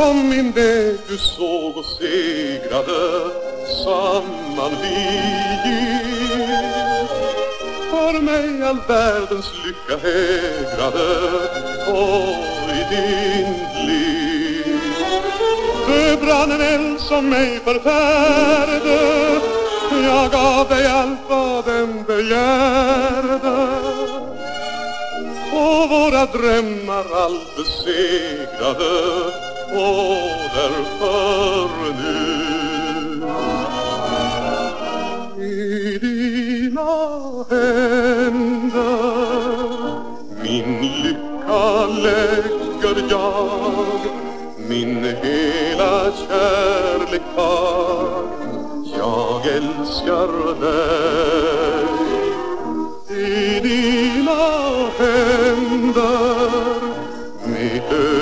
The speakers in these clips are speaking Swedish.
kom min väg du såg och segrade samman vi gick. För mig all världens lycka hägrade och i din blick Det brann en eld som mig förfärde Jag gav dig allt vad den begärde. Och våra drömmar allt besegrade och därför nu. I dina händer min lycka lägger jag. Min hela kärlek har. Jag älskar dig. I dina händer mitt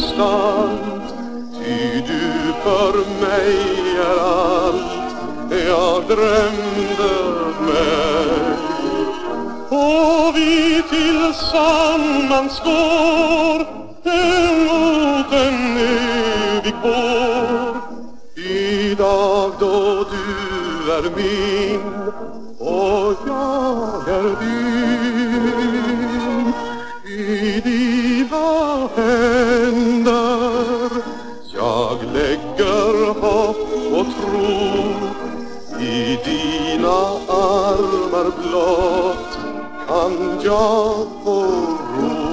konstant ty du för mig är allt jag drömde mig. Och vi tillsammans går emot en evig vår. Idag då du är min och jag är din. dina armar blått kan jag få ro